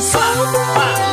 bisa bayangke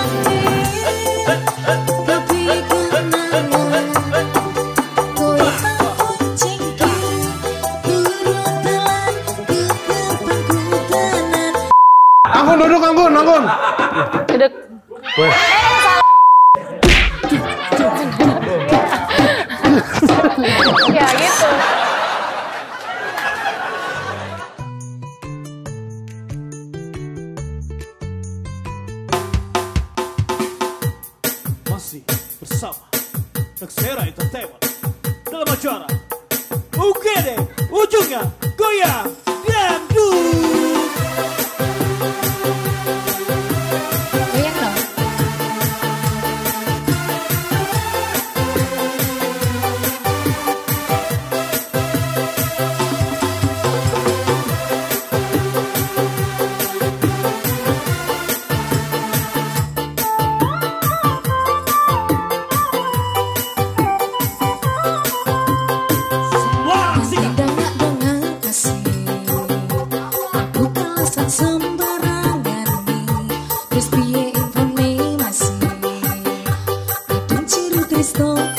ciri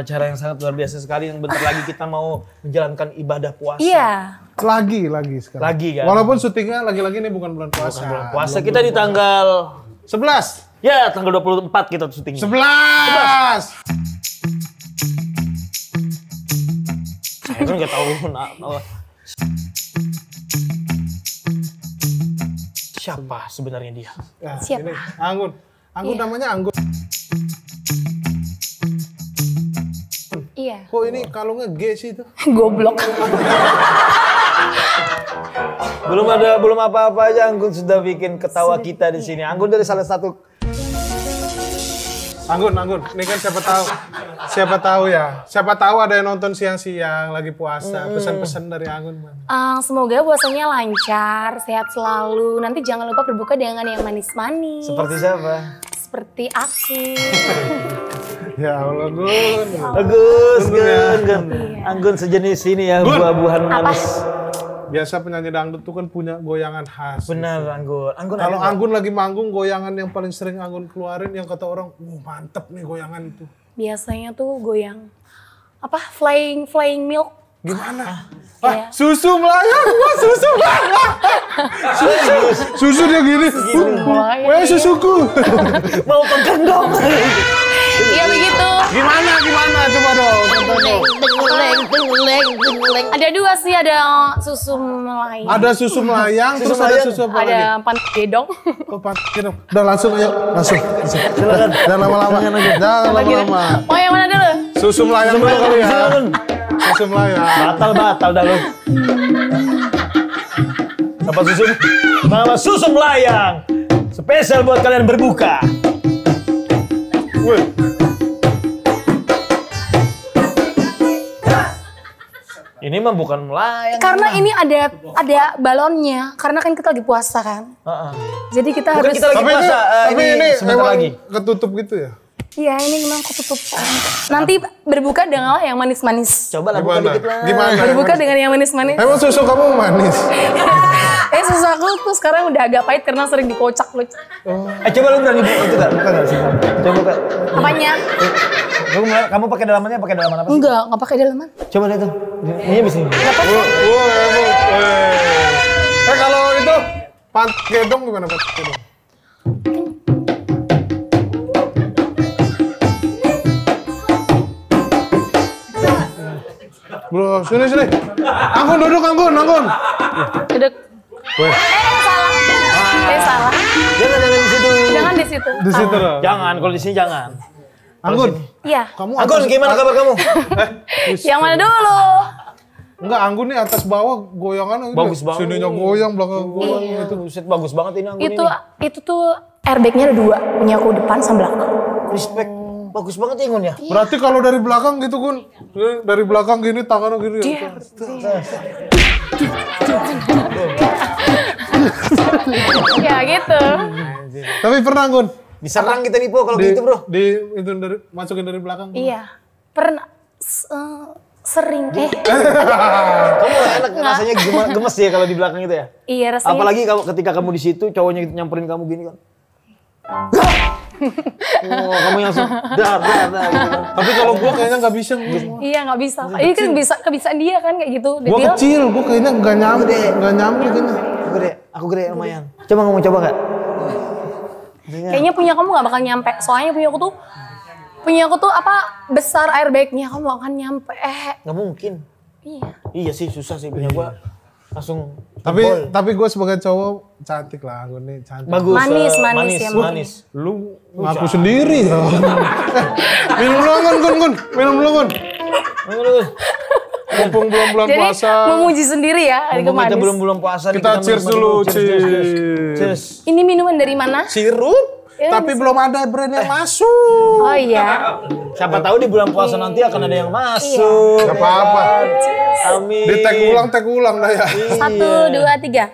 acara yang sangat luar biasa sekali yang bentar lagi kita mau menjalankan ibadah puasa. Iya. Lagi, lagi sekarang. Lagi, kan? Walaupun syutingnya lagi-lagi ini bukan bulan puasa. Bulan puasa kita di tanggal 11. ya tanggal 24 kita syuting. 11. Saya kan nggak tahu nah, oh. siapa sebenarnya dia. Ya, Siapa? ini Anggun. Anggun Iya. namanya Anggun. Kok ini kalungnya G sih itu? Goblok. Belum ada belum apa-apa aja Anggun sudah bikin ketawa kita di sini. Anggun dari salah satu Anggun, Anggun. Ini kan siapa tahu, siapa tahu ya. Siapa tahu ada yang nonton siang-siang lagi puasa. Pesan-pesan dari Anggun. Eh, semoga puasanya lancar, sehat selalu. Nanti jangan lupa berbuka dengan yang manis-manis. seperti siapa? Seperti aku. Ya Allah, Gun. Bagus, Anggun ya. Gun, Gun. Anggun sejenis ini ya, buah-buahan manis. Biasa penyanyi dangdut tuh kan punya goyangan khas. Benar, Anggun. Anggun Kalau? Anggun lagi manggung, goyangan yang paling sering Anggun keluarin yang kata orang, wah mantep nih goyangan itu. Biasanya tuh goyang apa flying flying milk. Gimana? Iya. Ah, susu melayang, wah susu melayang. Susu, susu dia gini. Wah susuku. Mau. Iya begitu. Gimana, gimana? Coba dong. contohnya. Ada dua sih, ada susu melayang. Ada susu melayang, terus ada melayang. susu apa lagi? Ada pantai gedong. Oh, Pak, gitu. Udah langsung ayo, langsung. langsung. Jangan lama-lama. Jangan lama-lama. Oh yang mana dulu? Susu melayang dulu kali ya. Susu melayang. Batal batal dah lu. Apa susu? Nama susu melayang. Spesial buat kalian berbuka. Wih, Ini mah bukan melayang. Karena ini ada ada balonnya. Karena kan kita lagi puasa kan. Heeh. Jadi kita Bukan harus. kita lagi tapi ini, puasa. eh, tapi ini, ini sebentar lagi. ketutup gitu ya? Iya ini memang ketutup. Nanti berbuka dengan yang manis-manis. Coba lah buka Gimana? dikit lah. Gimana? Berbuka dengan yang manis-manis. Emang susu kamu manis? Eh susu aku tuh sekarang udah agak pahit karena sering dikocak loh. Eh coba lu berani buka itu gak? Buka gak sih? Coba buka. Apanya? Kamu, kamu pakai dalamannya pakai dalaman apa sih? Enggak, enggak pakai dalaman. Coba lihat tuh. Ini bisa. Wah, wah, emang. Eh, Eh, kalau itu pan gedong gimana pan gedong? Bro, sini sini. Anggun duduk, Anggun, Anggun. Duduk. Weh, Eh salah. Jangan jangan di situ. Jangan di situ. di situ loh. Jangan kalau di sini jangan. Anggun, Iya. kamu atas, gimana kabar kamu? Yang mana dulu? enggak Anggun nih atas bawah goyangan Bagus banget. Sininya goyang, belakang goyang Iya. gitu. Buset bagus banget ini Anggun Itu ini. itu tuh airbagnya ada dua. Punya aku depan sama belakang. Respect. Bagus banget ya Anggun ya. Berarti kalau dari belakang gitu, Gun. Dari belakang gini, tangannya gini. ya. Ya gitu. Tapi pernah, Gun? Diserang kita nih Po kalau di, gitu bro. Di itu dari masukin dari belakang. Iya. Pernah eh, sering eh Kamu enak rasanya gemes, gemes ya kalau di belakang itu ya. iya rasanya. Apalagi kalau ketika kamu di situ cowoknya nyamperin kamu gini kan. Oh, kamu yang langsung dar dar dar gitu. Tapi kalau gua kayaknya nggak bisa. Iya nggak bisa. Ini kan bisa kebiasaan dia kan kayak gitu. Gua Dia kecil, gua kayaknya nggak nyampe, nggak nyampe gini. Aku gede, aku gede lumayan. Coba ngomong coba nggak? kayaknya punya kamu nggak bakal nyampe. Soalnya punya aku tuh punya aku tuh apa besar airbagnya kamu akan nyampe. Eh Nggak mungkin. iya. Iya sih susah sih punya gua langsung Tapi jebol. tapi gua sebagai cowok cantik lah, gua nih cantik. bagus. Manis, eh, manis manis, ya, manis. Lu ngaku sendiri ya. Minum dulu Gun, Gun, Gun. Minum dulu Gun. Mumpung belum bulan Jadi puasa. memuji sendiri ya hari Mumpung kita belum belum puasa nih, Kita cheers dulu, Cheers, cheers, cheers. cheers. Cheers. Ini minuman dari mana? Sirup. Ya, Tapi belum ada brand yang masuk. Oh iya. Siapa tahu di bulan puasa nanti akan ada yang masuk. Gak apa-apa. Amin. Di tag ulang, tag ulang dah ya. Satu, dua, tiga.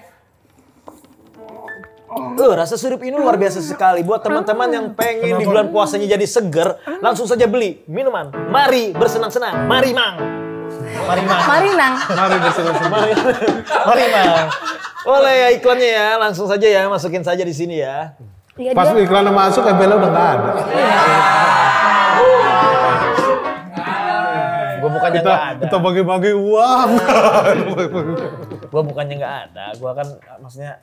Eh, rasa sirup ini luar biasa sekali. Buat teman-teman yang pengen di bulan puasanya jadi seger, langsung saja beli minuman. Mari bersenang-senang. Mari mang. Mari mang. Mari nang. Mari bersama-sama. Mari, mari mang. Boleh ya iklannya ya, langsung saja ya, masukin saja di sini ya. Lihat Pas dia. iklannya masuk, Ebela udah nggak ada. Gue bukannya Kita, nggak ada. kita bagi-bagi uang. Gue bukannya nggak ada. Gue kan maksudnya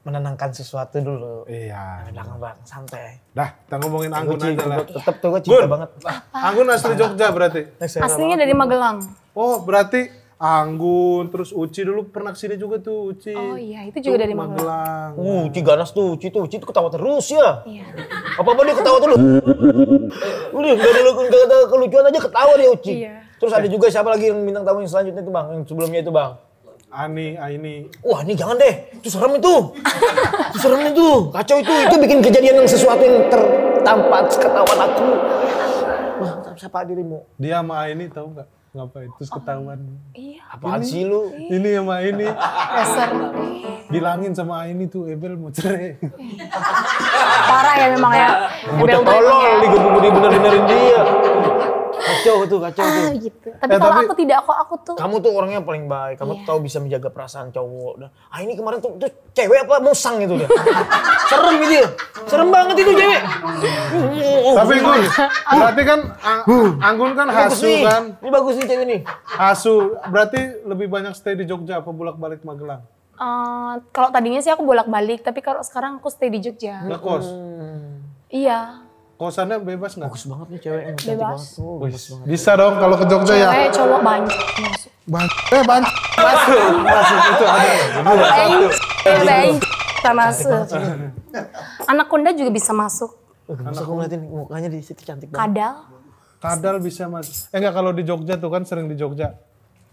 menenangkan sesuatu dulu. iya. Belakang belakang santai. Dah, kita ngomongin Anggun aja lah. Tetap tuh gue cinta Gun. banget. Anggun asli Jogja berarti? Aslinya dari Magelang. Oh, berarti Anggun, terus Uci dulu pernah ke sini juga tuh, Uci. Oh iya, itu juga dari Magelang. Magelang. Uh, Uci ganas tuh, Uci tuh, Uci tuh ketawa terus ya. Iya. Apa-apa dia ketawa terus. Udah, gak ada gak ada kelucuan aja ketawa dia Uci. Iya. Terus ada juga siapa lagi yang bintang tamu yang selanjutnya itu bang, yang sebelumnya itu bang. Ani, Aini. Wah ini jangan deh, itu serem itu. itu serem itu, kacau itu. Itu bikin kejadian yang sesuatu yang tertampak ketahuan aku. Wah, siapa dirimu? Dia sama Aini tahu nggak? Ngapain? Terus ketahuan. Iya. Apaan sih lu? Ini sama Aini. Dasar. Bilangin sama Aini tuh, Ebel mau cerai. Parah ya memang ya. Udah Ebel emang tolol, ya. nih gue bener-benerin dia. Kacau tuh, kacau tuh. Ah, gitu. Tapi Eh, kalau tapi- aku tidak kok aku tuh Kamu tuh orangnya paling baik. Kamu Iya. tuh tahu bisa menjaga perasaan cowok. Dan, ah ini kemarin tuh, tuh cewek apa musang itu dia. Serem gitu ya. Serem banget itu cewek. Tapi Gun, berarti kan Ang- Anggun kan hasu nih. kan? Ini bagus nih cewek nih. Hasu, berarti lebih banyak stay di Jogja apa bolak-balik Magelang? eh, kalau tadinya sih aku bolak-balik, tapi kalau sekarang aku stay di Jogja. Ngekos. Iya. Kosannya bebas nggak? Bagus banget nih cewek. Cantik Bebas. banget. Oh, bagus banget. Bisa dong kalau ke Jogja ya. Cewek cowok banyak masuk. Ban eh ban masuk masuk itu ada. Baik, baik, bisa masuk. Anak konda juga bisa masuk. Masa aku ngeliatin mukanya di situ cantik banget. Kadal. Kadal bisa masuk. Eh enggak kalau di Jogja tuh kan sering di Jogja.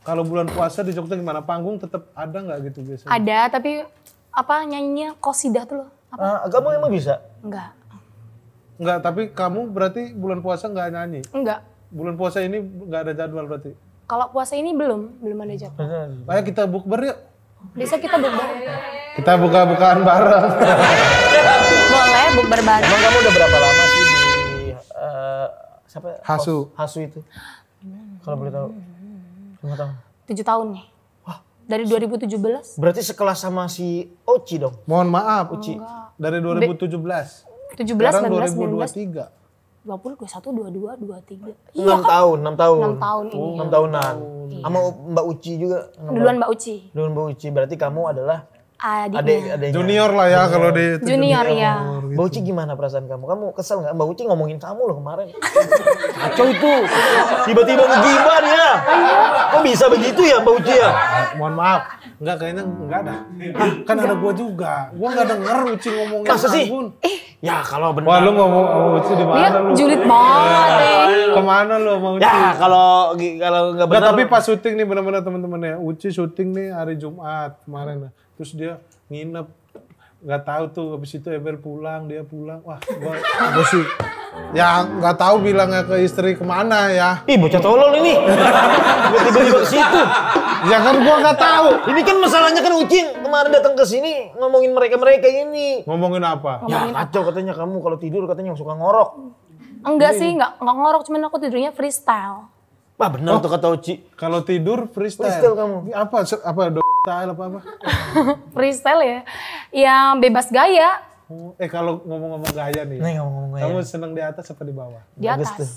Kalau bulan puasa di Jogja gimana? Panggung tetap ada nggak gitu biasanya? Ada, tapi apa nyanyinya kosidah tuh loh. Apa? Ah, kamu emang bisa? Enggak. Enggak, tapi kamu berarti bulan puasa nggak nyanyi. Enggak. Bulan puasa ini nggak ada jadwal berarti. Kalau puasa ini belum, belum ada jadwal. Ayo kita bukber yuk. Biasa kita bukber. Kita buka-bukaan bareng. Boleh bukber bareng. Emang kamu udah berapa lama sih di eh, siapa? Hasu. Hasu itu. Kalau boleh tahu. Lima tahun. Tujuh tahun nih. Dari 2017. Berarti sekelas sama si Oci dong. Mohon maaf, Uci. Dari 2017. 17, Sekarang 19, 19, 2023. 20, 21, 22, 23. Iya Enam kan? tahun, enam tahun. 6 tahun ini. Enam tahunan. Sama Mbak Uci juga. Duluan Mbak Uci. Duluan Mbak Uci. Berarti kamu adalah Adiknya. adik adiknya. Junior lah ya kalau di Junior ya. Mbak Uci gimana perasaan kamu? Kamu kesel nggak? Mbak Uci ngomongin kamu loh kemarin. Kacau itu. Tiba-tiba ngegibah dia. Kok bisa begitu ya Mbak Uci ya? Mohon maaf. Enggak kayaknya enggak ada. Hah, kan ada gua juga. Gua enggak denger Uci ngomongin Masa sih? Anggun. Ya kalau benar. Wah, lu ngomong sama Uci di mana lu? julid banget eh. Ke mana lu sama Uci? Ya kalau kalau nggak Enggak, benar. tapi pas syuting nih benar-benar teman-teman ya. Uci syuting nih hari Jumat kemarin. Terus dia nginep nggak tahu tuh habis itu Eber pulang dia pulang wah gua, gua sih ya nggak tahu bilangnya ke istri ke mana ya Ih bocah tolol ini. Tiba-tiba ke situ. ya kan gua nggak tahu Ini kan masalahnya kan Uci kemarin datang ke sini ngomongin mereka-mereka ini. ngomongin apa Ya kacau katanya kamu kalau tidur katanya suka ngorok. Enggak sih, enggak, enggak ngorok. Cuman aku tidurnya freestyle. Wah benar tuh kata Uci. kalau tidur freestyle, Freestyle kamu. Ini apa apa dok style apa apa Freestyle ya. Ya bebas gaya. Oh, eh kalau ngomong-ngomong gaya nih Nih ngomong-ngomong ya. kamu seneng di atas apa di bawah Di Bagus atas. tuh.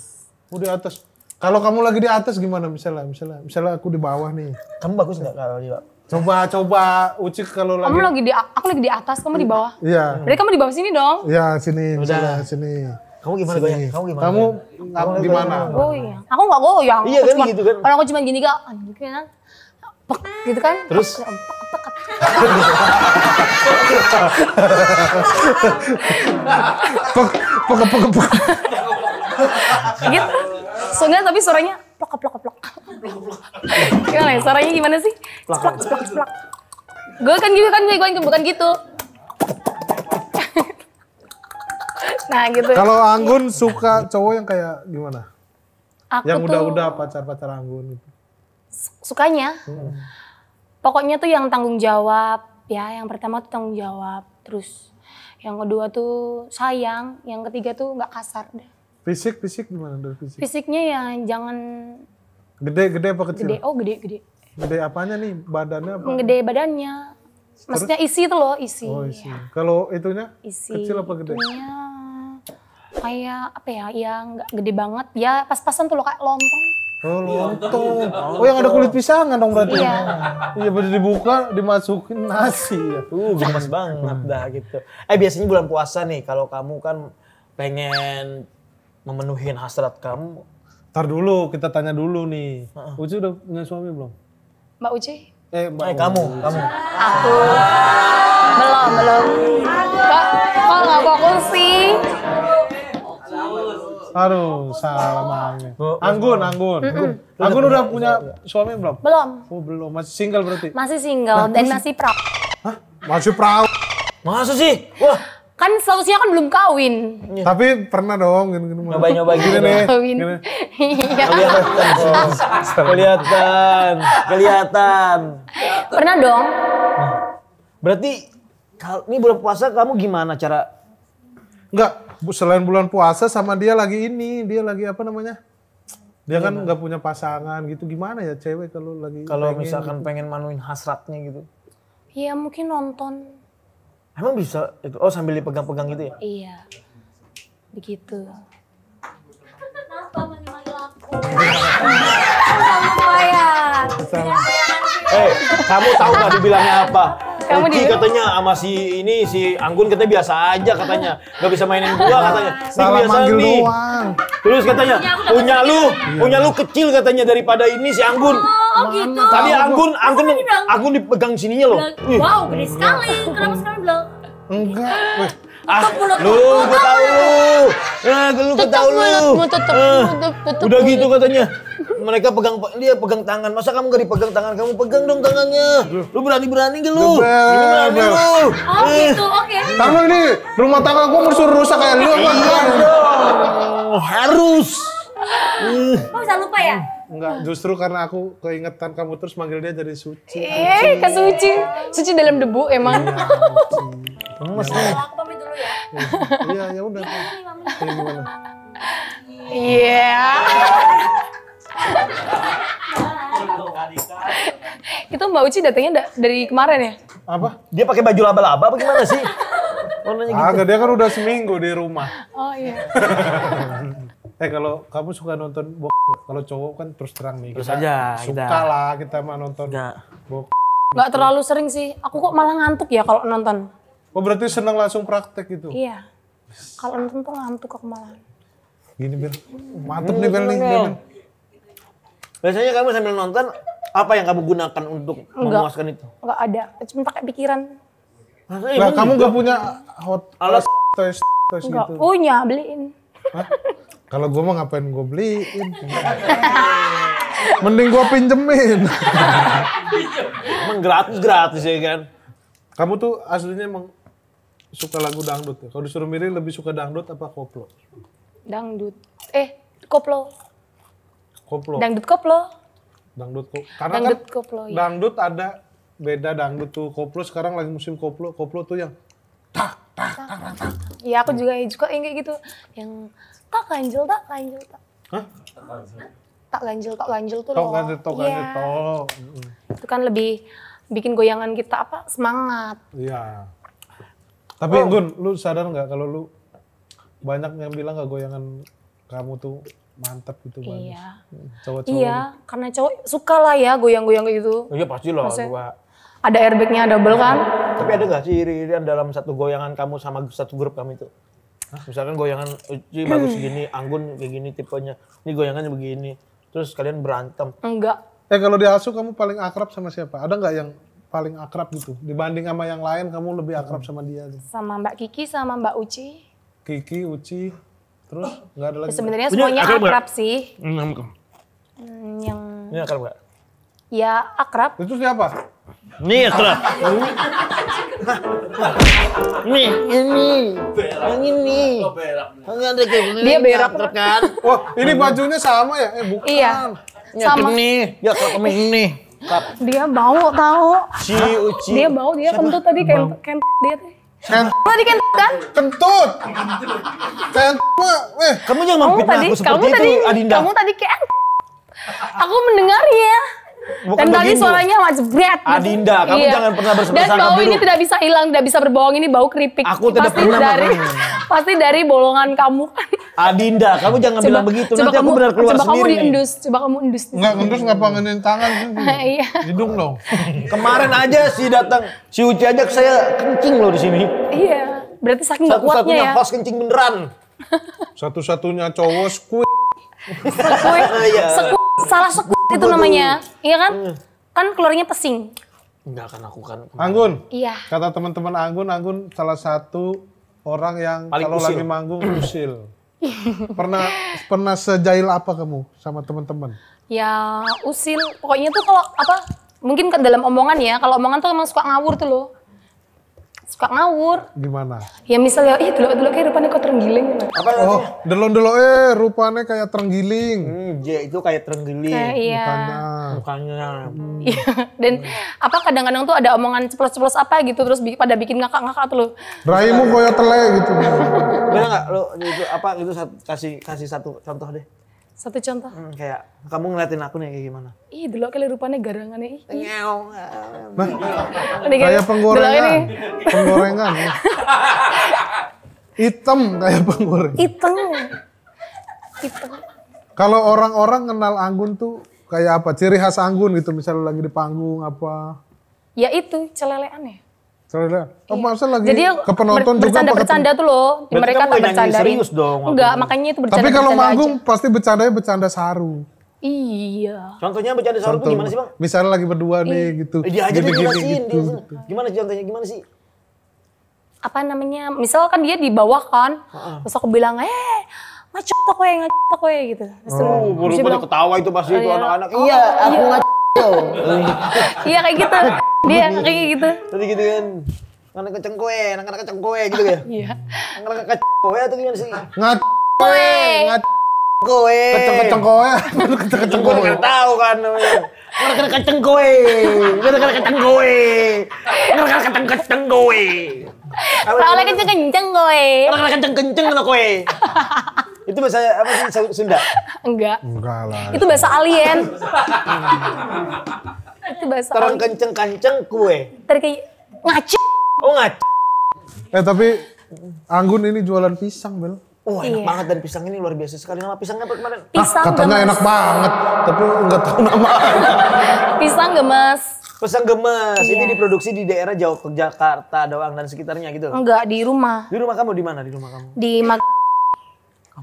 oh di atas kalau kamu lagi di atas gimana misalnya misalnya misalnya aku di bawah nih Kamu bagus nggak kalau dia? coba coba Uci kalau lagi Kamu lagi di, aku lagi di atas, kamu di bawah. iya Berarti kamu di bawah sini dong. Iya sini, misalnya sini. Kamu gimana Sini. goyang? Kamu gimana? Kamu goyang? ngap- gimana? Goyang. Aku nggak goyang. Iya kan gitu kan. Kalau aku cuma gini gak, gitu kan. Pek, gitu kan. Terus? Pek, pek, pek. Pek, pek, pek, pek. gitu. Soalnya tapi suaranya plok plok plok. Gimana ya? Suaranya gimana sih? Ceplak ceplak ceplak. Gue kan gitu kan gue gue bukan gitu. Nah gitu. Kalau Anggun suka cowok yang kayak gimana? Aku yang udah-udah pacar-pacar Anggun gitu. sukanya. Pokoknya tuh yang tanggung jawab. Ya, yang pertama tuh tanggung jawab. Terus yang kedua tuh sayang. Yang ketiga tuh nggak kasar deh. Fisik, fisik gimana dari fisik? Fisiknya ya jangan Gede, gede apa kecil? gede. Oh gede gede. Gede apanya nih? Badannya apa? Gede badannya. Maksudnya isi tuh loh isi. Oh isi. Kalau itunya isi kecil apa gede? itunya kayak apa ya yang nggak gede banget ya pas-pasan tuh loh kayak lontong Oh lontong. Oh yang ada kulit pisangan dong berarti. Iya. Iya baru dibuka, dimasukin nasi ya. Uh, gemes banget dah gitu. Eh biasanya bulan puasa nih, kalau kamu kan pengen memenuhi hasrat kamu, Ntar dulu, kita tanya dulu nih. Uci udah punya suami belum? mbak Uci Eh, Mbak eh kamu, kamu. aku belum belum kok kok nggak fokus sih Aduh, salah mangnya. Anggun, Anggun. Anggun udah punya suami belum? belum Oh, belum. Masih single berarti? masih single dan masih pro Hah? Masih perahu. Masa sih? Wah, kan statusnya kan belum kawin Tapi pernah dong gini-gini. mah. nyobain-nyobain Gini gitu. nih. kawin Gini. iya Kelihatan, kelihatan, kelihatan. pernah dong Berarti kalau ini bulan puasa kamu gimana cara? Enggak, selain bulan puasa sama dia lagi ini, dia lagi apa namanya? Dia kan nggak punya pasangan gitu. Gimana ya cewek kalau lagi Kalau misalkan gitu? pengen manuin hasratnya gitu. Iya mungkin nonton. Emang bisa itu? Oh sambil dipegang-pegang gitu ya? Iya. Begitu. Kenapa manggil aku? Lumayan. Eh, kamu tahu gak dibilangnya apa? Kamu Uci dibilang- katanya sama si ini si Anggun katanya biasa aja katanya, nggak bisa mainin gua katanya. Ini Salah kebiasaan manggil nih. doang. Terus katanya punya lu, punya lu kecil katanya daripada ini si Anggun. Oh gitu. Tadi Anggun, Anggun, Anggun dipegang sininya loh. Wow, gede sekali. Kenapa sekarang bilang? Enggak. Weh, Ah, mulut, lu gue tahu lu. Nah, lu gue tahu lu. mulutmu, tutup Eh, mulut, tutup Udah gitu katanya. Mereka pegang dia pegang tangan. Masa kamu gak dipegang tangan? Kamu pegang dong tangannya. Lu berani-berani gak lu? Ini berani lu. Oh gitu, oke. Tahu ini rumah tangga gua mau suruh rusak kayak lu apa? Oh, harus. Kok bisa lupa ya? Enggak, justru karena aku keingetan kamu terus manggil dia jadi suci. Eh, ke suci. Suci dalam debu emang. Lemes Kalau aku pamit dulu ya. Iya, ya udah. Gimana? Iya. Itu Mbak Uci datangnya da- dari kemarin ya? Apa? Dia pakai baju laba-laba apa gimana sih? Warnanya gitu. Agak dia kan udah seminggu di rumah. Oh iya. Eh kalau kamu suka nonton bok, kalau cowok kan terus terang nih. Terus kita aja, Suka kita. lah kita mah nonton Enggak. bok. Nggak terlalu sering sih. Aku kok malah ngantuk ya kalau nonton. Oh berarti senang langsung praktek gitu. Iya. Kalau nonton tuh ngantuk aku malah. Gini Bel, mantep nih Bel nih. Bel. Biasanya kamu sambil nonton apa yang kamu gunakan untuk memuaskan itu? Nggak ada. Cuma pakai pikiran. Emang kamu gitu? nggak punya hot Alas. tes tes Nggak gitu? punya, beliin. Hah? Kalau gua mah ngapain gua beliin? Mending gua pinjemin. Emang gratis-gratis ya kan? Kamu tuh aslinya emang suka lagu dangdut ya? Kalau disuruh milih lebih suka dangdut apa koplo? Dangdut. Eh, koplo. Koplo. Dangdut koplo. Dangdut kok. Karena Dangdut kan koplo, ya. dangdut ada beda dangdut tuh koplo sekarang lagi musim koplo. Koplo tuh yang Iya, aku juga juga yang kayak gitu. Yang tak ganjel, tak ganjel, tak. Hah? Tak ganjel, tak ganjel tuh loh. kan tok kan Iya. tok. Itu kan lebih bikin goyangan kita apa semangat. Iya. Tapi Gun, lu sadar nggak kalau lu banyak yang bilang nggak goyangan kamu tuh mantap gitu bagus. Iya. Cowok-cowok. Iya, karena cowok suka lah ya goyang-goyang gitu. Iya pasti loh Maksudnya- gua. Ada airbagnya double kan? Tapi ada gak sih iri-irian dalam satu goyangan kamu sama satu grup kamu itu? Misalkan goyangan Uci bagus gini, Anggun kayak gini tipenya. Ini goyangannya begini. Terus kalian berantem. Enggak. Eh kalau di Asu kamu paling akrab sama siapa? Ada nggak yang paling akrab gitu? Dibanding sama yang lain kamu lebih akrab sama dia. gitu? Sama Mbak Kiki sama Mbak Uci. Kiki, Uci, terus nggak ada Ya, lagi. sebenarnya Punya semuanya akrab nggak? akrab sih. Hmm, Hmm, yang Ini akrab gak? ya akrab. Itu siapa? Nih akrab. Nih, ini. Yang ini. Enggak ada kayak gini. Dia berak. Kan? Wah, ini bajunya sama ya? Eh bukan. Iya. Ini Sama. nih. Dia akrab sama ini. Dia bau tahu. Si Uci. Dia bau, dia kentut tadi kentut, kentut dia tadi. Kent- Tadi kentut kan? kentut. Kent mah, eh Kamu jangan Kamu memfitnah tadi, aku kamu seperti itu, tadi, Adinda. kamu tadi kayak Aku mendengarnya. Bukan Dan tadi suaranya berat. Adinda, kamu jangan pernah Dan bersangka bau ini tidak bisa hilang, tidak bisa berbohong. Ini bau keripik. Aku tidak pasti pernah dari, pasti dari bolongan kamu. Adinda, kamu jangan bilang begitu. coba Nanti kamu, aku benar keluar coba kamu sendiri. nih. diendus, coba kamu endus. nggak ngendus ngapa ngenin tangan? Iya. Hidung dong. Kemarin aja si datang, si Uci ajak saya kencing loh di sini. Iya. Berarti saking gak kuatnya Satu-satunya ya. host kencing beneran. Satu-satunya cowok squid. Sekut, Iya. Salah sekut itu namanya. Iya kan? Kan keluarnya pesing. Enggak kan aku kan. Anggun, Iya. kata teman-teman Anggun, Anggun salah satu orang yang Paling kalau usil. lagi manggung usil. pernah pernah sejail apa kamu sama teman-teman? Ya usil. Pokoknya tuh kalau apa? Mungkin ke dalam omongan ya. Kalau omongan tuh emang suka ngawur tuh loh. Suka ngawur. Gimana? Ya misalnya, ih dulu dulu kayak rupanya kok terenggiling. Apa Oh, delon-delon eh rupanya kayak terenggiling. Hmm, J itu kayak terenggiling. Kayak iya. Mukanya. Mukanya. Iya. Dan apa kadang-kadang tuh ada omongan ceplos-ceplos apa gitu terus bi- pada bikin ngakak-ngakak tuh loh. Raimu koyo tele gitu. Bisa nggak lo itu apa itu sat- kasih kasih satu contoh deh. Satu contoh. Hmm, kayak kamu ngeliatin aku nih kayak gimana? Ih, dulu kali rupanya garangannya. Ih, Ngeong. Ini kayak penggorengan. ini Penggorengan. ya. Hitam kayak penggoreng. hitam. Hitam. Kalau orang-orang kenal Anggun tuh kayak apa? Ciri khas Anggun gitu, misalnya lagi di panggung apa? Ya itu celelean ya. Soalnya, oh, masa lagi Jadi ke penonton ber- juga apa ke bercanda-bercanda tuh loh. Berarti mereka tak bercandain. serius dong Enggak, itu. makanya itu bercanda Tapi kalau bercanda manggung aja. pasti bercandanya bercanda saru. Iya. Contohnya bercanda soal itu gimana sih bang? Misalnya lagi berdua nih gitu. Eh, dia aja jelasin. gitu. dia. Gimana contohnya gimana sih? Apa namanya? Misal kan dia di bawah kan. Terus aku bilang, "Eh, ngacok tak kowe, ngacok tak kowe," gitu. Terus Oh, baru ketawa itu pasti itu iya. anak-anak. Oh, Iya, aku iya. Iya kayak gitu. Dia kayak gitu. Tadi gitu kan. Anak keceng kue, anak-anak keceng kue gitu ya. Iya. Anak-anak keceng kue atau gimana sih? Ngat Kowe. ngat Kue. keceng-keceng kowe. Keceng-keceng Gue kowe. nggak tahu kan namanya. Anak-anak keceng kue. Keceng kue. Keceng keceng kue. Soalnya kenceng-kenceng kowe. Anak-anak kenceng kenceng anak kue. Itu bahasa apa sih Sunda? Enggak. Enggak lah. Itu bahasa alien. itu bahasa Orang alien. kenceng kenceng kue. Tadi kayak ngacok. Oh nggak? Eh tapi Anggun ini jualan pisang, Bel. Oh enak Iya. banget dan pisang ini luar biasa sekali. Nama pisangnya apa kemarin? Pisang Katanya gemes. enak banget, tapi enggak tahu nama. Pisang gemes. Pisang gemes. Ini Iya. diproduksi di daerah Jawa Jakarta doang dan sekitarnya gitu. Enggak di rumah. Di rumah kamu di mana? Di rumah kamu? Di Mag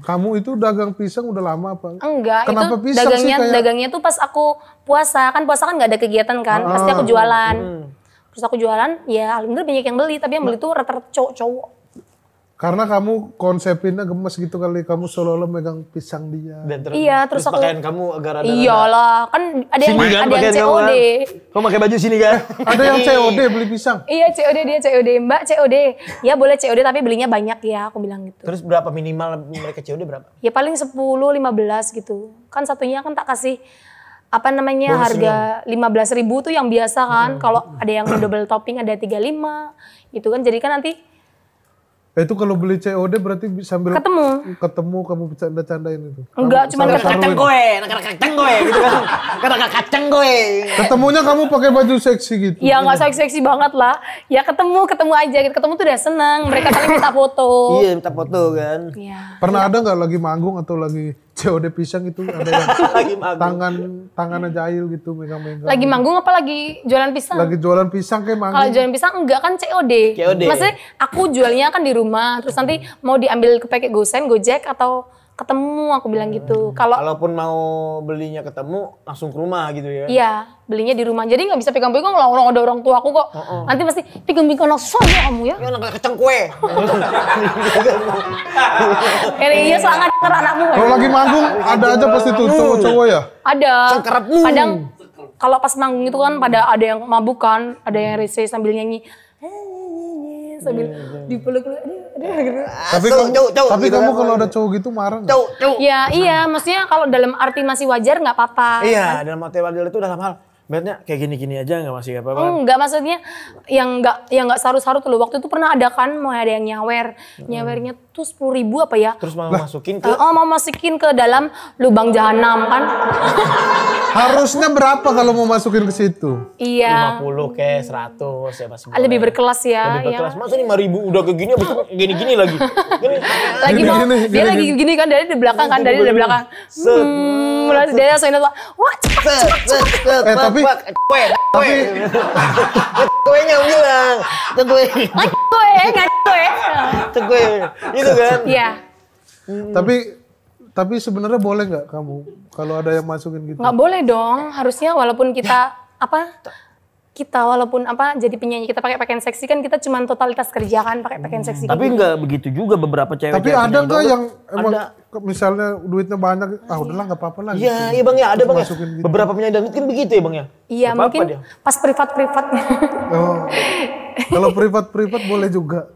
Kamu itu dagang pisang udah lama apa? Enggak, Kenapa itu pisang dagangnya sih kayak- dagangnya tuh pas aku puasa kan puasa kan nggak ada kegiatan kan, pasti aku jualan. Terus aku jualan, ya alhamdulillah banyak yang beli, tapi yang beli tuh rata-rata cowok-cowok. Karena kamu konsepinnya gemes gitu kali, kamu seolah-olah megang pisang dia. Dan ter- Iya, terus aku- pakaian kamu agak rada Iyalah, kan ada yang Sini kan ada yang pakaian kamu COD. kan? Kamu pakai baju sini kan? Ada yang COD beli pisang. Iya COD dia COD, Mbak COD. Ya boleh COD tapi belinya banyak ya, aku bilang gitu. Terus berapa minimal mereka COD berapa? Ya paling 10 15 gitu. Kan satunya kan tak kasih apa namanya harga 15.000 ribu tuh yang biasa kan. Kalau ada yang double topping ada 35 gitu kan. Jadi kan nanti Eh, itu kalau beli COD berarti bi- sambil ketemu. ketemu kamu bercanda-candain itu. Enggak, sambil kata- Kacang gue, anak-anak kacang gue gitu kan. Anak-anak kacang gue. Ketemunya kamu pakai baju seksi gitu. Ya nggak seksi-seksi banget lah. Ya ketemu, ketemu aja gitu. Ketemu tuh udah seneng. Mereka paling minta foto. Iya, minta foto kan. Iya. Pernah ada nggak lagi manggung atau lagi COD pisang itu ada yang Lagi tangan tangannya jahil gitu megang-megang. Lagi manggung apa lagi jualan pisang? Lagi jualan pisang kayak Kalau manggung. jualan pisang enggak kan COD. COD. Maksudnya aku jualnya kan di rumah, terus nanti mau diambil ke pakai GoSend, Gojek atau ketemu aku bilang gitu. Kalau Kalaupun mau belinya ketemu, langsung ke rumah gitu ya. iya, belinya di rumah. Jadi nggak bisa pegang-pegang lah orang ada orang tua aku kok. Nanti pasti pegang-pegang saja kamu ya. Ini anak kacang kue. Ya iya sangat ke anakmu. Kalau lagi manggung ada aja pasti tuh cowok-cowok ya. Ada. Cengkerapmu. Kadang kalau pas manggung itu kan pada ada yang mabuk kan, ada yang rese sambil nyanyi. Sambil dipeluk aduh, aduh, gitu. Tapi Cowok, kamu, cowok, cowok tapi gitu kamu kan. kalau ada cowok gitu marah nggak? Cuk, cuk. Ya iya, maksudnya kalau dalam arti masih wajar nggak apa-apa. Iya, dalam hati wadil itu dalam hal Betnya kayak gini-gini aja nggak masih apa-apa. kan? Enggak maksudnya yang enggak yang enggak saru-saru tuh loh. Waktu itu pernah ada kan mau ada yang nyawer. Nyawernya tuh sepuluh ribu apa ya? Terus mau masukin ke Oh mau masukin ke dalam lubang jahanam kan? Harusnya berapa kalau mau masukin ke situ? iya. 50 ke 100 ya masih boleh. Lebih berkelas ya. Lebih ya. berkelas. Masa 5 ribu udah ke gini gini-gini lagi. Gini. Lagi Gini, mau gini, dia gini, lagi gini kan dari di belakang kan dari di belakang. Hmm, dia langsung nonton, wah cepat set, set, Eh, tapi- bak, kue, kue. Kuenya bilang, itu kue, ngaco gue, ngaco gue. itu kue. Gitu kan. Iya. Tapi tapi sebenarnya boleh nggak kamu kalau ada yang masukin gitu? nggak boleh dong harusnya walaupun kita apa kita walaupun apa jadi penyanyi kita pakai pakaian seksi kan kita cuma totalitas kerja kan pakai pakaian seksi Tapi gitu. enggak begitu juga beberapa cewek. Tapi ada nggak yang emang Ada. misalnya duitnya banyak, ah udahlah nggak apa-apa lah. Iya, gitu. iya bang ya, ada bang ya. Gitu. Beberapa penyanyi dangdut kan begitu ya bang ya. iya Nggak mungkin dia. pas privat privatnya Oh. Kalau privat-privat boleh juga.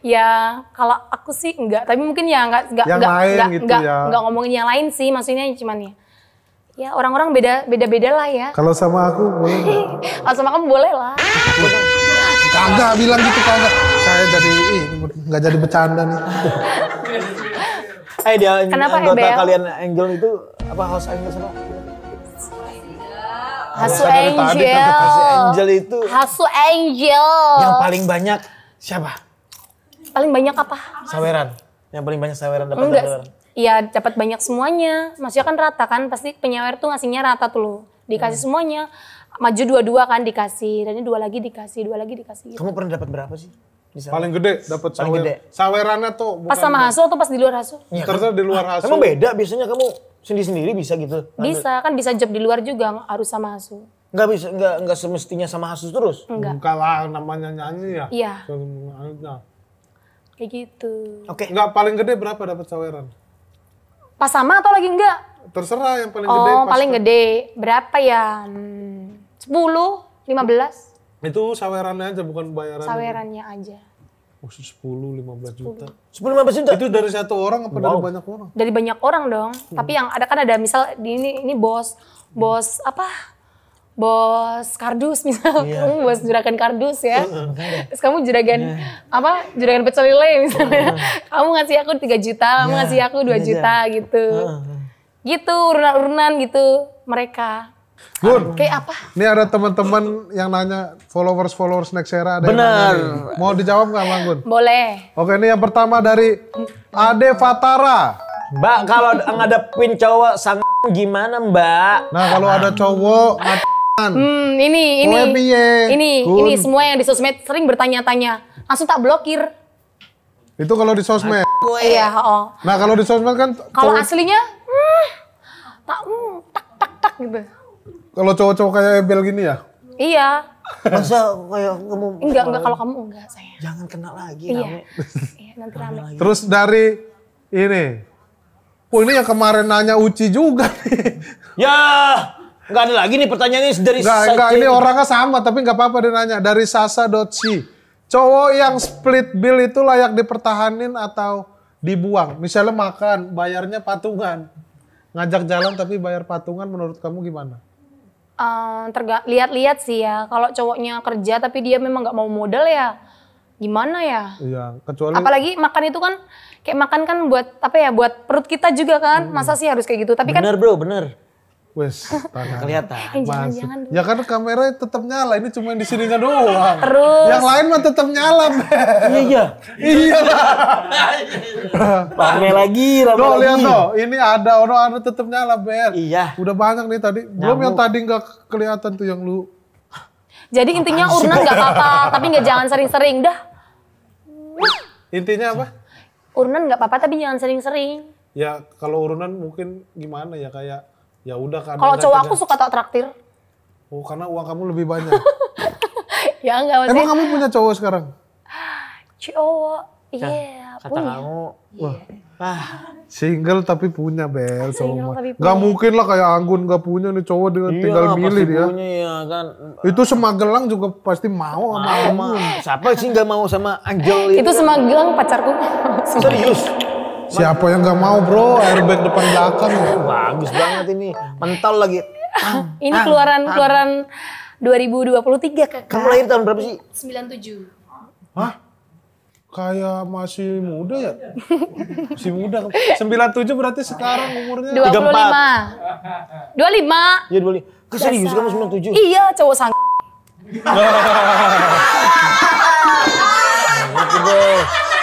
ya kalau aku sih enggak tapi mungkin ya enggak enggak Yang enggak lain enggak, gitu enggak, ya. enggak ngomongin yang lain sih maksudnya cuman ya ya orang-orang beda beda beda lah ya Kalau sama aku boleh kalau sama kamu boleh lah Kagak bilang gitu kagak. Saya jadi ih nggak jadi bercanda nih. Eh dia Kenapa anggota Ebel? kalian Angel itu apa house Angel sama? Hasu Angel. House Angel itu Hasu Angel. yang paling banyak siapa? paling banyak apa? Saweran. Yang paling banyak saweran dapat Enggak. saweran. Iya dapat banyak semuanya. Maksudnya kan rata kan. Pasti penyawer tuh ngasihnya rata tuh loh. Dikasih semuanya. Maju dua-dua kan dikasih. Dan ini dua lagi dikasih. Dua lagi dikasih. Gitu. Kamu pernah dapat berapa sih? Di sana? Paling gede dapat Paling sawer. gede. Sawerannya tuh bukan Pas sama Hasu atau pas di luar Hasu? Iya kan? ternyata di luar hasil. Emang beda biasanya kamu sendiri-sendiri bisa gitu? Bisa kan bisa job di luar juga harus sama Hasu. Enggak bisa, enggak enggak semestinya sama Hasus terus. Enggak. Bukan lah namanya nyanyi ya. Iya. Kayak gitu. Oke. Enggak paling gede berapa dapat saweran? Pas sama atau lagi enggak? Terserah yang paling gede. Oh paling gede. Berapa ya? Hmm, 10, 15 Itu sawerannya aja bukan bayaran. sawerannya aja. Oh, 10 15 juta. 10 15 juta. Itu dari satu orang apa dari banyak orang? Dari banyak orang dong. Tapi yang ada kan ada misal di ini ini bos bos apa? Bos kardus misal kamu bos juragan kardus ya. Terus kamu juragan apa? Juragan pecel lele misalnya. kamu ngasih aku 3 juta, kamu ngasih aku 2 juta gitu. Gitu urunan-urunan gitu mereka. Gun, Kayak apa? ini ada teman-teman yang nanya followers-followers Nexera ada yang Benar. nanya nih. Mau dijawab nggak Bang Gun? Boleh. Oke, ini yang pertama dari Ade Fatara. Mbak, kalau ngadepin cowok sang gimana, Mbak? Nah, kalau ada cowok Hmm, ini ini. Ini Kun? ini semua yang di sosmed sering bertanya-tanya. Langsung tak blokir. itu kalau di sosmed. Iya, oh. Nah, kalau di sosmed kan Kalau aslinya, hmm, tak, hmm, tak, tak, tak gitu. kalau cowok-cowok kayak Ebel gini ya. Iya, Masa kayak kamu enggak, enggak kalau kamu enggak saya. jangan kena lagi Iya, rame. iya nanti rame. Terus dari ini. Oh, ini yang kemarin nanya Uci juga nih. Ya, nggak ada lagi nih pertanyaannya dari Enggak, enggak, ini orangnya sama tapi nggak apa-apa dia nanya. Dari Sasa.si. Cowok yang split bill itu layak dipertahanin atau dibuang? Misalnya makan, bayarnya patungan. Ngajak jalan tapi bayar patungan menurut kamu gimana? Eh, terga- lihat-lihat sih ya, kalau cowoknya kerja tapi dia memang nggak mau modal ya, gimana ya? Iya, kecuali Apalagi makan itu kan kayak makan kan buat apa ya, buat perut kita juga kan, masa sih harus kayak gitu? Tapi kan Bener bro, bener. Wes. Kelihatan. eh. Ya kan kamera tetap nyala, ini cuma di sininya doang. Terus Yang lain mah tetap nyala. Iya, iya. Iya lah. Rame lagi, rame Tuh lagi. lihat tuh, ini ada, ono ada tetap nyala, Ber. Iya. Udah banyak nih tadi. Belum yang tadi nggak kelihatan tuh yang lu. jadi intinya urunan nggak apa-apa, tapi nggak jangan sering-sering dah. Intinya apa? Urunan nggak apa-apa tapi jangan sering-sering. Ya kalau urunan mungkin gimana ya kayak ya udah kadang Kalau cowok aku suka tak traktir. Oh karena uang kamu lebih banyak. Ya enggak Emang maksudnya. kamu punya cowok sekarang? Cowok, iya Kata punya. kamu, wah, ah, Single tapi punya Bel tapi Gak punya. mungkin lah kayak Anggun gak punya nih cowok dia iya, tinggal milih dia. punya ya kan. Itu semagelang juga pasti mau sama sama, siapa sih nggak mau sama Angel itu? Itu semagelang pacarku. Serius? Siapa yang gak mau bro? Airbag depan belakang. Bagus banget ini, mentol lagi. Ini keluaran keluaran 2023 kakak. Kamu lahir tahun berapa sih? 97. Hah? Kayak masih muda ya? Masih muda. 97 berarti sekarang umurnya. 25. 25. Iya dulu. Keserius kamu 97? Iya, cowok sang. Itu deh,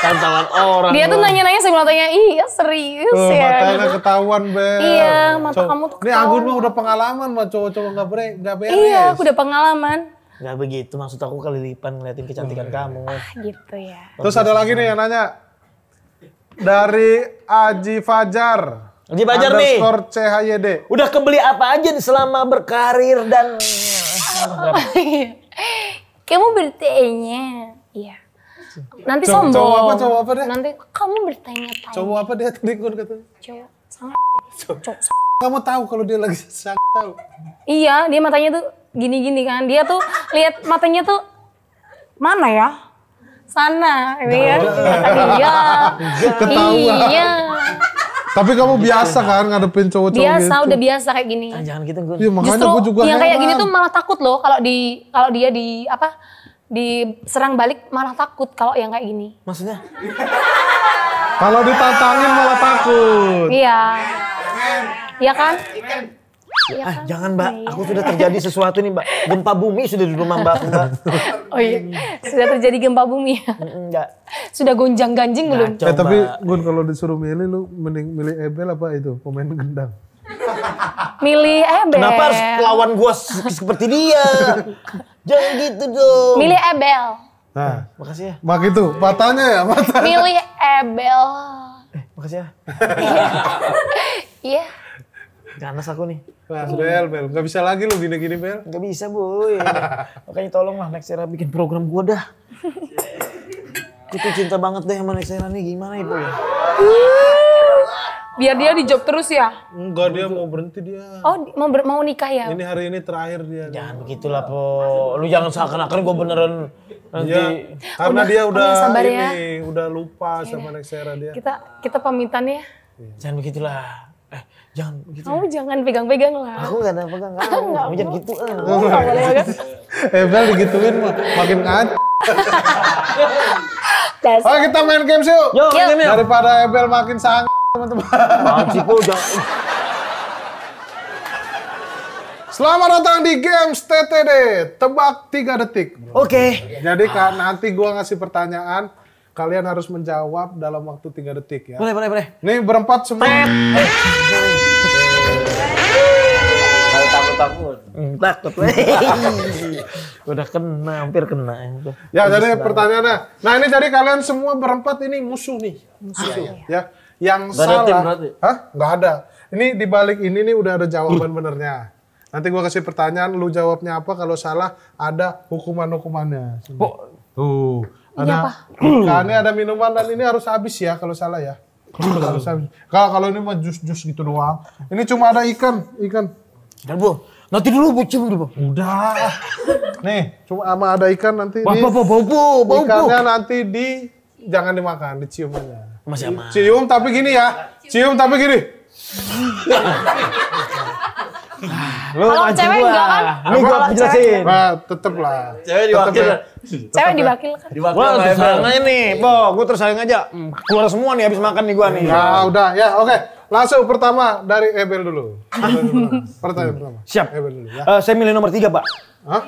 tantangan orang. Dia tuh nanya-nanya sebelum tanya, iya serius Tuh, ya. matanya ketahuan Bel. Iya, mata Cowok- kamu tuh Ini Anggun mah udah pengalaman mah cowok-cowok gak, bre, gak beres. Iya, aku udah pengalaman. Gak begitu, maksud aku kelilipan ngeliatin kecantikan kamu. Gitu ya. Terus ada lagi nih yang nanya. Dari Aji Fajar. Aji Fajar nih. Underscore CHYD. Udah kebeli apa aja selama berkarir dan... Kamu bertanya. Iya. Nanti Cowok- sombong. cowok apa, cowok apa deh? Nanti kamu bertanya-tanya. Cowok apa dia tadi Gun katanya? Cowok sang. Kamu tahu kalau dia lagi sang tahu. Iya, dia matanya tuh gini-gini kan. Dia tuh lihat matanya tuh mana ya? Sana, ya. Iya. Ketahuan. Iya. Tapi kamu biasa kan ngadepin cowok-cowok Biasa, gitu. udah biasa kayak gini. Ah, jangan gitu, Gun. Iya makanya Justru gue juga yang kayak gini tuh malah takut loh kalau di kalau dia di apa diserang balik malah takut kalau yang kayak gini. Maksudnya? Kalau ditantangin malah takut. Iya. Iya kan? Iya Ah, kan? jangan mbak, aku sudah terjadi sesuatu nih mbak. Gempa bumi sudah di rumah mbak. mbak. Oh iya. Sudah terjadi gempa bumi. Enggak. Sudah gonjang ganjing belum? Coba. Eh tapi Gun kalau disuruh milih lu mending milih Ebel apa itu pemain gendang? Milih Ebel. Kenapa harus lawan gua se- seperti dia? Jangan gitu dong. Milih Ebel. Nah, Makasih ya. mak itu matanya ya mata. Milih Ebel. Eh, makasih ya. Iya. Ganas aku nih. Nah, Bel, Bel, nggak bisa lagi lu gini-gini Bel. Gak bisa boy. Makanya tolong lah Next Era bikin program gua dah. Itu cinta banget deh sama Next Era nih. Gimana ya boy? Biar dia di job terus ya. Enggak dia mau berhenti dia. Oh, di- mau ber- mau nikah ya? Ini hari ini terakhir dia. Jangan begitulah po. Lu jangan seakan-akan gua beneran nanti. Iya, karena dia udah udah sabar ini, ya. udah lupa sama Nexera dia. Kita kita pamitan ya. Jangan begitulah. Eh, jangan begitu. Kamu jangan pegang-pegang lah. Aku gak ada pegang kamu. Kamu jangan gitu. eh. Kamu nggak boleh pegang. Eh Bel digituin mah makin. Das. Oke kita main games yuk. Yo, Yuk. ya. Daripada Ebel makin sang teman-teman. Po? Jangan. Selamat datang di games TTD. Tebak 3 detik. Oke. Jadi kan nanti gua ngasih pertanyaan, kalian harus menjawab dalam waktu 3 detik ya. Boleh, boleh, boleh. Nih berempat semua. Kalau takut-takut. Hmm, takut. Udah kena, hampir kena. Ya jadi pertanyaannya. Nah ini jadi kalian semua berempat ini musuh nih. Musuh. Ya. Yang ada salah. tim berarti? Hah? Nggak ada. Ini di balik ini nih udah ada jawaban benernya. Nanti gua kasih pertanyaan, lu jawabnya apa? Kalau salah ada hukuman-hukumannya. Tuh. Ada ikannya, ada minuman dan ini harus habis ya kalau salah ya. harus habis. Kalau kalau ini mah jus-jus gitu doang. Ini cuma ada ikan, ikan. Dan bu, nanti dulu bu cium dulu bu. Udah. Nih, cuma sama ada ikan nanti di- bau, bau, bau, bau, bau, bau. Ikannya nanti di jangan dimakan, dicium aja. Masih aman. Cium tapi gini ya. Cium tapi gini. Lu Kalau cewek gua. enggak kan? Ini gua jelasin. Nah, tetep lah. Cewek Tetep diwakil. ya. Cewek diwakilkan. Diwakil Wah, sama terus Ebel. aja nih, Bo. Gua terus aja aja. Hmm, Keluar semua nih habis makan nih gua nih. Nah, udah ya, oke. Langsung pertama dari Ebel dulu. Ebel dulu. Pertanyaan pertama. Siap. Ebel dulu ya. Eh, saya milih nomor tiga, Pak. Hah?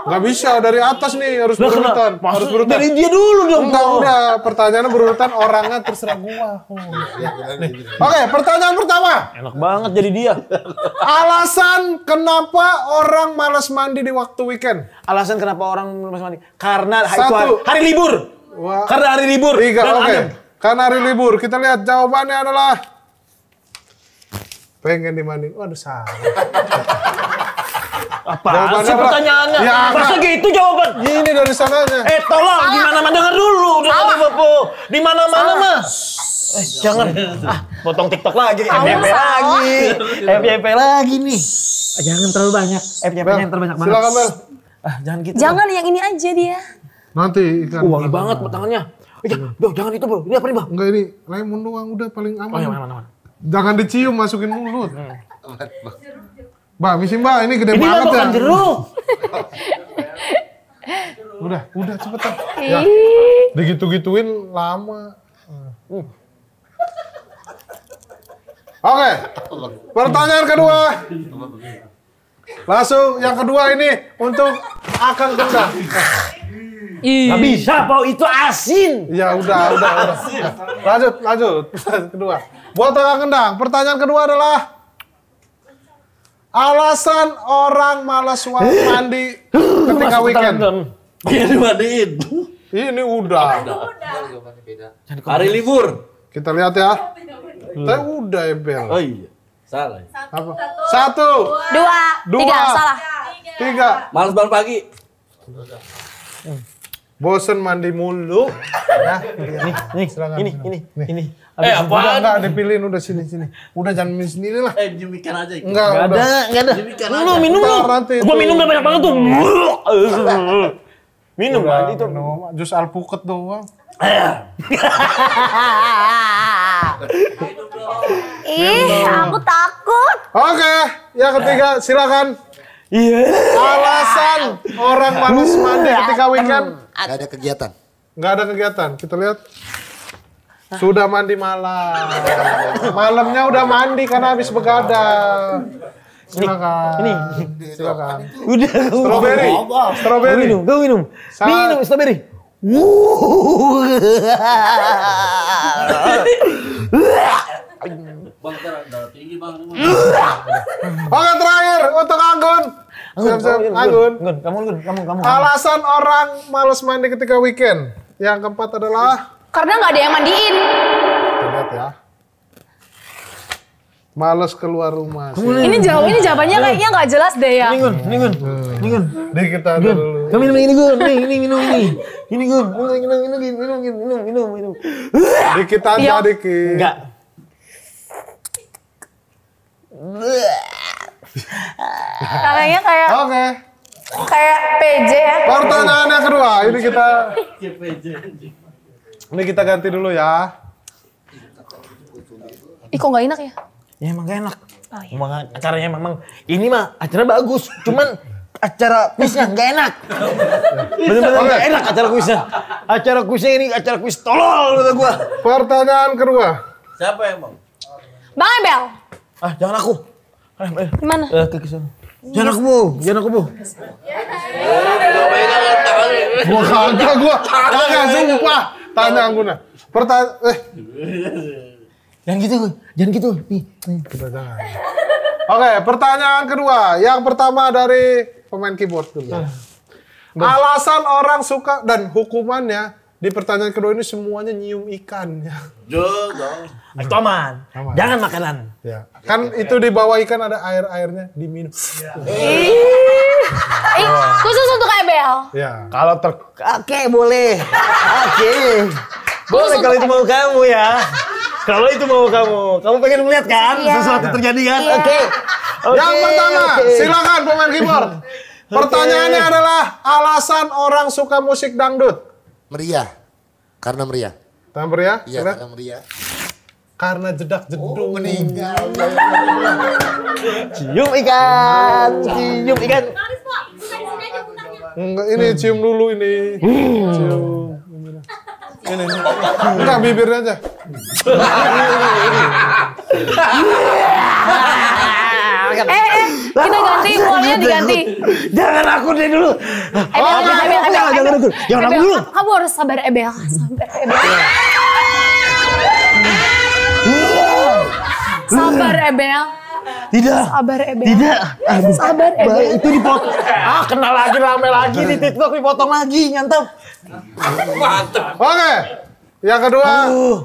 Gak bisa dari atas nih, harus kena- berurutan. Harus Maksud- berurutan. Dari dia dulu dong, Enggak udah, pertanyaannya berurutan orangnya terserah gua. Oh, ya. Oke, pertanyaan pertama. Enak banget jadi dia. Alasan kenapa orang malas mandi di waktu weekend? Alasan kenapa orang masuk mandi? Karena Satu. hari, hari libur. Wah. Karena hari libur. Tiga, oke. adem. Karena hari libur. Kita lihat jawabannya adalah pengen dimandi. Waduh salah. Apa sih apa? pertanyaannya? Ya, Masa apa? gitu jawaban? Ini dari sananya. Eh tolong, di mana mana dengar dulu, dengar dulu Bapak. Di mana mana mah. Eh jangan, ah potong TikTok lagi, FYP lagi, FYP lagi nih. Ah, Jangan terlalu banyak, FYP-nya yang terlalu banyak banget. Silakan Bel. Ah jangan gitu. Jangan yang ini aja dia. Nanti ikan. Wangi banget tangannya. Eh, bro, jangan itu bro. Ini apa nih bang? Enggak ini lemon doang udah paling aman. Oh yang mana mana. Jangan dicium masukin mulut. Mbak, misi mbak, ini gede Ini banget ya. bukan jeruk. Udah, udah cepetan. Ya, digitu-gituin lama. Hmm. Oke, pertanyaan kedua. Langsung yang kedua ini untuk Akang Gendang. Gak bisa, Pau. Itu asin. Ya udah, udah, udah. Lanjut, lanjut. Kedua. Buat Akang Gendang, pertanyaan kedua adalah alasan orang malas mandi ketika weekend. Iya dimandiin. Ini udah. Hari libur. Kita lihat ya. Tapi udah Ebel. Oh iya. Salah. ya. Apa? Satu, Dua, Dua. tiga, salah. tiga. Males bangun pagi. Bosen mandi mulu. Ya, Nih, nih, Silakan, ini, silakan. ini, Nih. ini. Eh Udah apaan? enggak dipilihin udah sini sini. Udah jangan minum sendiri lah. Eh jemikan aja. ikut. Enggak, Gak ada, gak ada. Demikian Lu aja. minum lu. Gua minum udah banyak banget tuh. Minum Udah, kan itu. minum. Jus alpukat doang. Ih, aku takut. Oke, yang ketiga silakan. Iya. Alasan orang malas mandi ketika weekend Gak ada kegiatan. nggak ada kegiatan. Kita lihat. Sudah mandi malam. Malamnya udah mandi karena habis begadang. Silakan. Ini. Silakan. Udah, Strawberry. Strawberry. minum, kau minum. Minum strawberry. Wuh. Bang, tinggi bang. Oke terakhir untuk Anggun. Siap-siap Anggun. Anggun, kamu, Anggun, kamu, kamu. Alasan orang males mandi ketika weekend. Yang keempat adalah karena nggak ada yang mandiin. Benar ya. Males keluar rumah. Sih. Ini jawab ini jawabannya kayaknya nggak jelas deh ya. Ini ningun, ini ini. Deh kita dulu. Kamu minum ini gun, nih ini minum ini, ini gun, minum minum minum minum minum minum minum. Kita aja dikit. Enggak. Kayaknya kayak. Oke. Okay. Kayak PJ ya. Pertanyaan yang kedua, ini kita. PJ ini kita ganti dulu ya. Ih kok nggak enak ya? Ya emang gak enak. Oh, iya. Emang acaranya memang ini mah acara bagus, cuman acara kuisnya nggak enak. Bener-bener nggak enak acara kuisnya. Acara kuisnya ini acara kuis tolol kata gua. Pertanyaan kedua. Siapa yang bang? Bang Ebel, Ah, jangan aku. Gimana? Eh, ke sana. Jangan aku, Bu. Jangan aku, Bu. Gua kagak gua. Kagak sumpah. Tanya Angguna. Pertanyaan eh Jangan gitu. Jangan gitu. Nih. nih. Udah, jangan. Oke, pertanyaan kedua. Yang pertama dari pemain keyboard dulu. Alasan orang suka dan hukumannya di pertanyaan kedua ini semuanya nyium ikan ya. Jo, dong. Itu aman. Aman. Jangan makanan. Ya, kan itu di bawah ikan ada air-airnya diminum. Ih, khusus untuk Ebel. Ya. Kalau ter... Oke, boleh. Oke. Boleh kalau itu mau kamu ya. Kalau itu mau kamu. Kamu pengen melihat kan Iya. sesuatu terjadi kan? Iya. Oke. Oke, Yang pertama, oke. silakan pemain keyboard. Pertanyaannya adalah alasan orang suka musik dangdut. Meriah. Karena meriah. Tampar ya? Iya, karena meriah. Karena jedak jedung. Meninggal. Cium ikan. Cium ikan. Kalis kok, bukan di sini aja putarnya. Enggak, ini cium dulu ini. Cium. Ini. Enggak bibirnya aja. Eh, eh, kita ganti, bolanya diganti. Jangan aku deh dulu. Ebel, Oh, Ebel, Ebel, jangan, aku. Jangan aku dulu. kamu- Kamu harus sabar Ebel, sabar Ebel. Sabar Ebel, Tidak. sabar Ebel. Tidak. Aduh. Sabar Bah, Ebel. itu dipotong. Ah, kenal lagi rame lagi di TikTok dipotong lagi, nyantap. Oke. Yang kedua,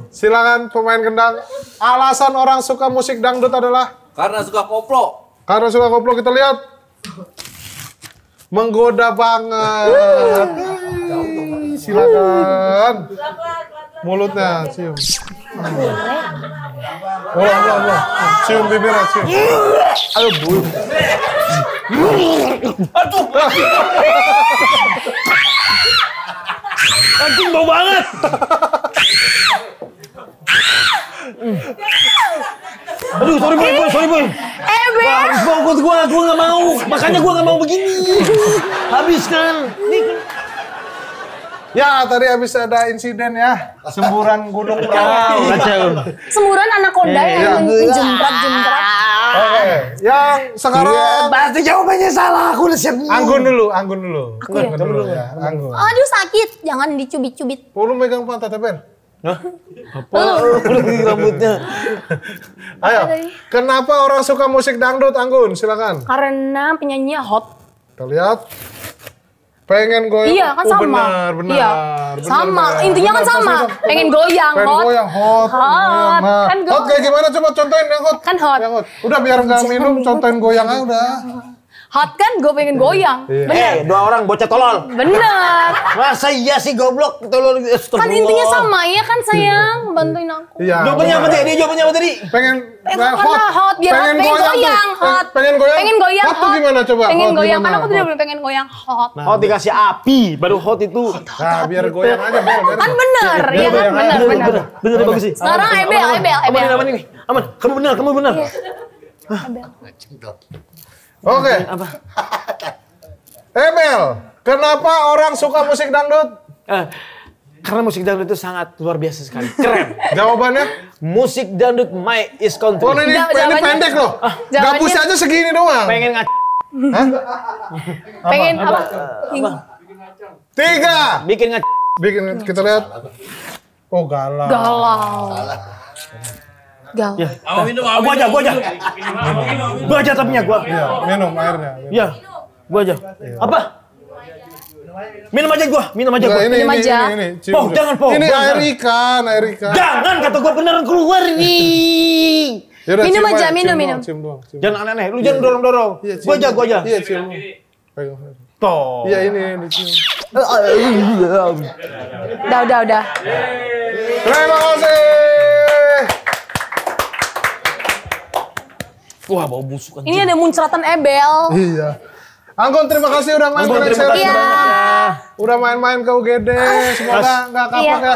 silakan pemain kendang. Alasan orang suka musik dangdut adalah Karena suka koplo. karena suka koplo kita lihat menggoda banget. Silakan. Mulutnya cium. Boleh. Boleh, boleh, boleh. Cium bibirnya, cium. Ayo, bulu. Aduh. Anjing bau banget. Aduh, sorry boy, boy, sorry boy. Eh, Bel. Wah, gue, gue, gue gak mau. Makanya gue gak mau begini. Habis kan. Nih, Ya, tadi habis ada insiden ya. Semburan gunung berapi. Kacau. semburan anaconda Iya. yang menjemprat-jemprat. Oke, yang sekarang Pasti jawabannya salah. Aku udah siap. Anggun dulu, Anggun dulu. Aku ya? Anggun dulu ya, Anggun. Aduh sakit, jangan dicubit-cubit. Oh, lu megang pantat Ben? Apa? Lagi rambutnya. Ayo, kenapa orang suka musik dangdut, Anggun? Silakan. Karena penyanyinya hot. Kita lihat. Pengen goyang. Iya kan Oh, sama. Benar, benar. Iya. benar, sama. benar. Intinya kan sama. pasti Pengen goyang, Pengen hot. goyang, hot. Hot. Nah, Kan hot goyang. kayak gimana? Coba contohin yang hot. Kan hot. Yang hot. Udah biar nggak minum, contohin goyang aja udah. Hot kan gue pengen goyang. Iya. Bener. Eh, dua orang bocah tolol. Bener. Masa iya sih goblok tolol. Kan intinya sama ya kan sayang. Bantuin aku. Iya. Jawabannya apa tadi? Dia jawabannya apa tadi? Pengen Eh, nah, karena hot, biar hot, pengen tuh. goyang, Peng- hot. Pengen goyang. Pengen goyang, Hot tuh gimana coba? Pengen Hot goyang, karena aku tidak Hot. boleh pengen goyang hot. Oh dikasih api, baru hot itu. Nah, biar goyang aja, biar, biar. Kan bener, Biar ya kan goyang bener, bener. Bener bagus sih. Sekarang Ebel, Ebel, Aman, Ebel. aman ini. Aman. Kamu benar, kamu benar. Oke. Emel, kenapa orang suka musik dangdut? Eh, Karena musik dangdut itu sangat luar biasa sekali. Keren. Jawabannya? musik dangdut my is country. Oh ini, ini jawabannya- pendek loh. jawabannya- Gabus aja segini doang. Pengen ngac... Pengen apa? Tiga. Bikin ngac... Bikin kita lihat. Oh galau. Galau. Galau. Ya. Mau minum, Ah, mau gua aja, gua aja. Gua aja tapnya gua. Iya, minum airnya. Ya. Gua aja. Apa? Minum aja gua, minum aja gua. ini, Minum ini, aja. ini, ini, Poh, jangan, Poh, Ini air ikan, air ikan. Jangan kata gua beneran keluar nih. Yaudah, Minum aja, minum, minum. doang, Cium doang, cium. Jangan aneh-aneh, lu jangan dorong-dorong. Iya, Gua aja, gua aja. Iya, cium. Toh. Iya, ini, ini cium. Udah, udah, udah. Terima kasih. Wah, bau busuk kan. Ini ada muncratan ebel. Iya. Anggun terima kasih udah main Anggun, terima kasih banyak. Udah main-main ke UGD. Semoga nggak kapak Iya. ya.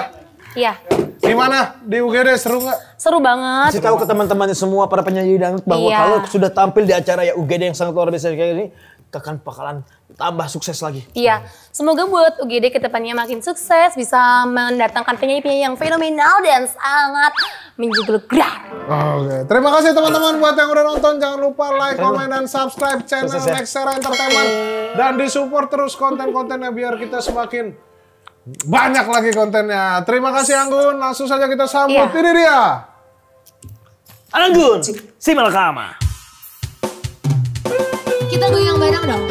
Iya. Gimana di UGD seru nggak? Seru banget. Kasih tahu ke teman-temannya semua para penyanyi dangdut bahwa Iya. kalau sudah tampil di acara ya UGD yang sangat luar biasa kayak ini, akan bakalan tambah sukses lagi. Iya, semoga buat UGD ke depannya makin sukses, bisa mendatangkan penyanyi-penyanyi yang fenomenal dan sangat menjeglegrar. Oke, terima kasih teman-teman buat yang udah nonton. Jangan lupa like, comment, dan subscribe channel ya. Nexera Entertainment. Dan disupport terus konten-kontennya biar kita semakin banyak lagi kontennya. Terima kasih Anggun, langsung saja kita sambut. Iya. Ini dia. Anggun, si Malakama. Kita goyang bareng dong.